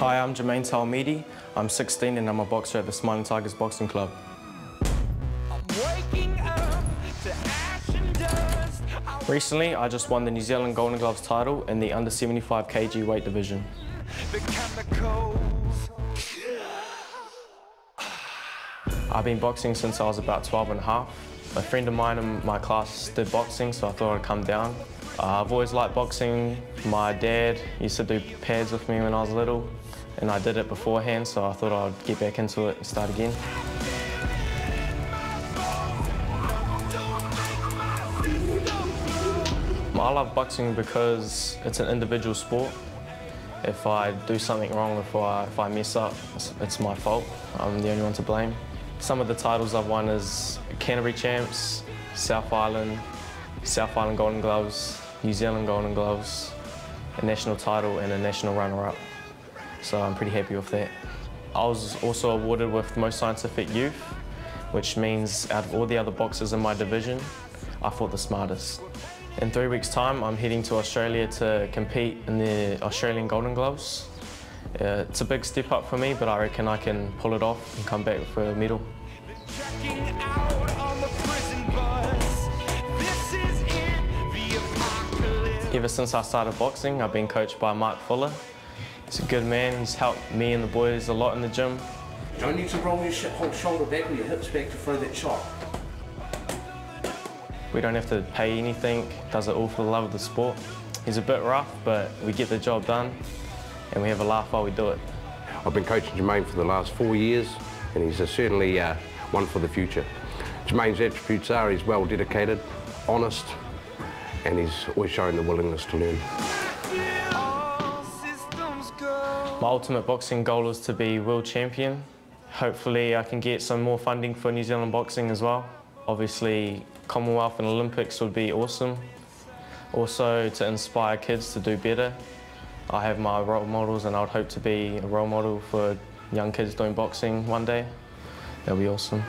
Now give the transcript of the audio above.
Hi, I'm Jermain Tauamiti. I'm 16 and I'm a boxer at the Smiling Tigers Boxing Club. Recently, I just won the New Zealand Golden Gloves title in the under 75 kg weight division. I've been boxing since I was about 12 and a half. A friend of mine in my class did boxing, so I thought I'd come down. Uh, I've always liked boxing. My dad used to do pads with me when I was little, and I did it beforehand, so I thought I'd get back into it and start again. I love boxing because it's an individual sport. If I do something wrong, if I, if I mess up, it's, it's my fault. I'm the only one to blame. Some of the titles I've won is Canterbury Champs, South Island, South Island Golden Gloves, New Zealand Golden Gloves, a national title and a national runner-up. So I'm pretty happy with that. I was also awarded with Most Scientific Youth, which means out of all the other boxers in my division, I fought the smartest. In three weeks' time, I'm heading to Australia to compete in the Australian Golden Gloves. Uh, it's a big step up for me, but I reckon I can pull it off and come back for a medal. Ever since I started boxing, I've been coached by Mark Fuller. He's a good man, he's helped me and the boys a lot in the gym. Don't need to roll your whole shoulder back or your hips back to throw that shot. We don't have to pay anything, does it all for the love of the sport. He's a bit rough, but we get the job done and we have a laugh while we do it. I've been coaching Jermain for the last four years and he's certainly uh, one for the future. Jermain's attributes are he's well dedicated, honest, and he's always showing the willingness to learn. My ultimate boxing goal is to be world champion. Hopefully I can get some more funding for New Zealand boxing as well. Obviously, Commonwealth and Olympics would be awesome. Also, to inspire kids to do better. I have my role models and I would hope to be a role model for young kids doing boxing one day. That'll be awesome.